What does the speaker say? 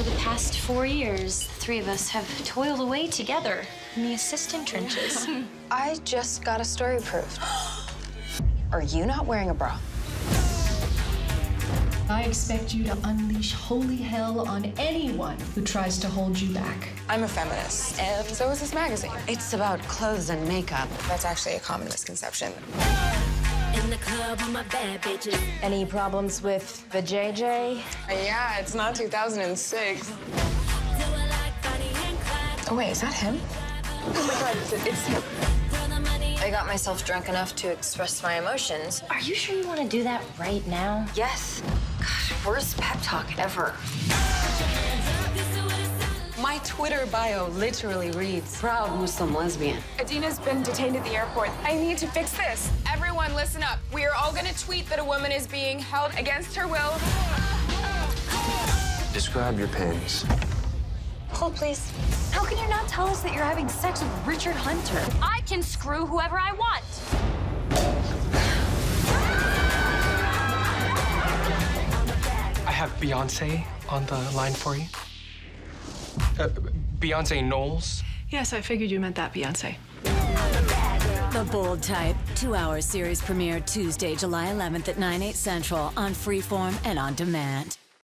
For the past four years, the three of us have toiled away together in the assistant trenches. I just got a story proved. Are you not wearing a bra? I expect you to unleash holy hell on anyone who tries to hold you back. I'm a feminist, and so is this magazine. It's about clothes and makeup. That's actually a common misconception. In the club with my bad bitches. Any problems with the JJ? Yeah, it's not 2006. Do it like Bonnie and Clyde. Oh, wait, is that him? Oh my god, it's, it's him. Throw the money I got myself drunk enough to express my emotions. Are you sure you want to do that right now? Yes. Gosh, worst pep talk ever. My Twitter bio literally reads proud Muslim lesbian. Adina's been detained at the airport. I need to fix this. Everyone, listen up. We are all gonna tweet that a woman is being held against her will. Describe your panties. Hold, please. How can you not tell us that you're having sex with Richard Hunter? I can screw whoever I want. I have Beyonce on the line for you. Uh, Beyonce Knowles. Yes, I figured you meant that, Beyonce. The Bold Type, two-hour series premiere Tuesday, July 11th at 9, 8 central on Freeform and on demand.